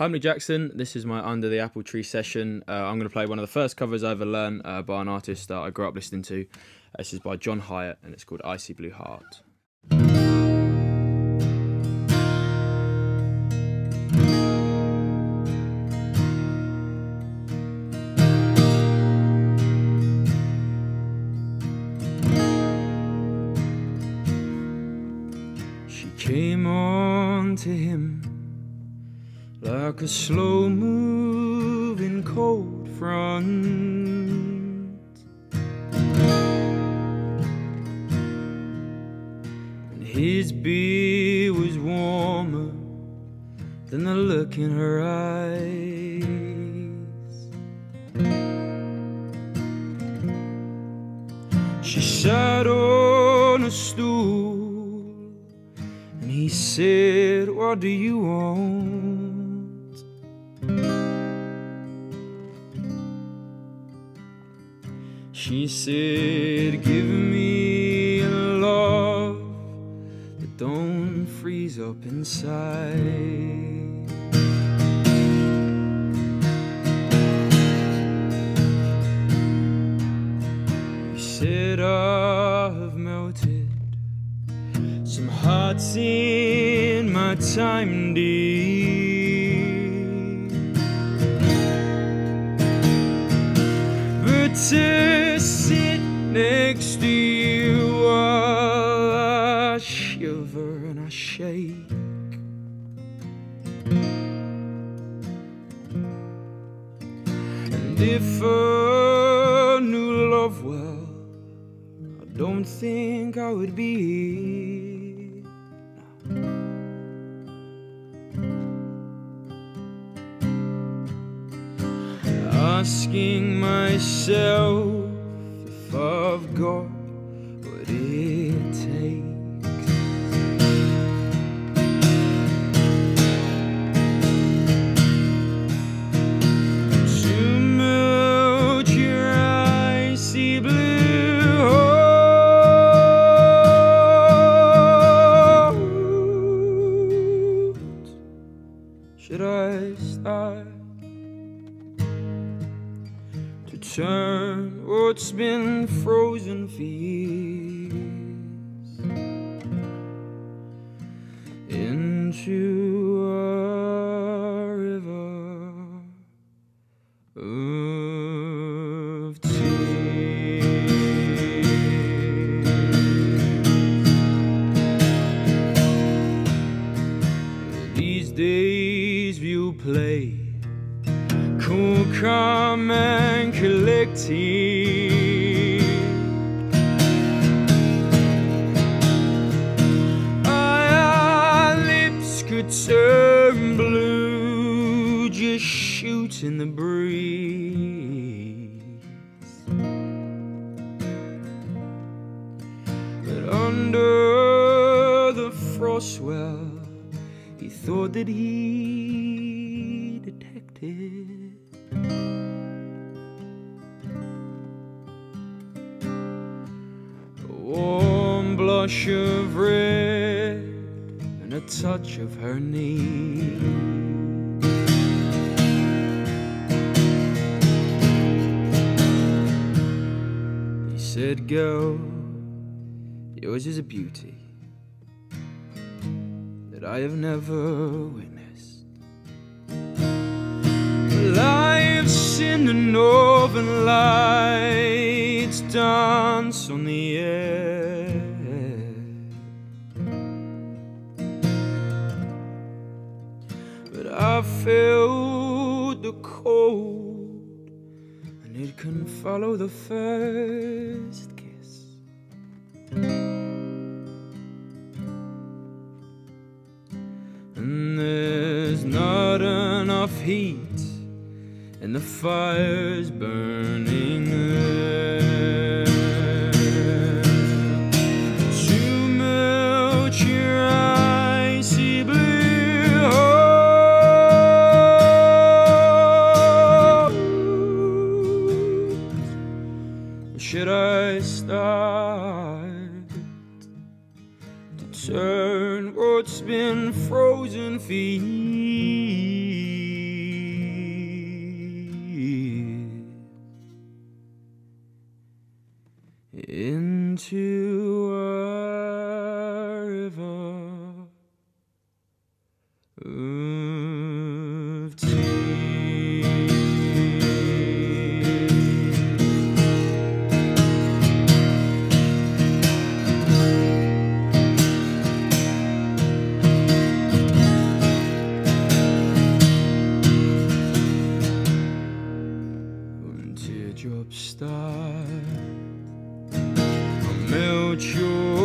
I'm Luke Jackson, this is my Under the Apple Tree session. Uh, I'm going to play one of the first covers I ever learned uh, by an artist that I grew up listening to. This is by John Hiatt and it's called Icy Blue Heart. She came on to him like a slow moving cold front. And his beer was warmer than the look in her eyes. She sat on a stool and he said, What do you want? She said, Give me a love that don't freeze up inside. He said, I've melted some hearts in my time, dear. But if I knew love well, I don't think I would be here. Asking myself if I've got Should I start to turn what's been frozen for years into play cool, calm, and collected. Our lips could turn blue, just shooting the breeze. But under the frost well, he thought that he detected a warm blush of red and a touch of her knee. He said, Girl, yours is a beauty that I have never witnessed. Well, I have seen the northern lights dance on the air. But I felt the cold, and it can follow the first kiss. And there's not enough heat and the fire's burning there to melt your icy blue heart. Should I start to turn what's been frozen for years river of tears. Teardrops start meu tio.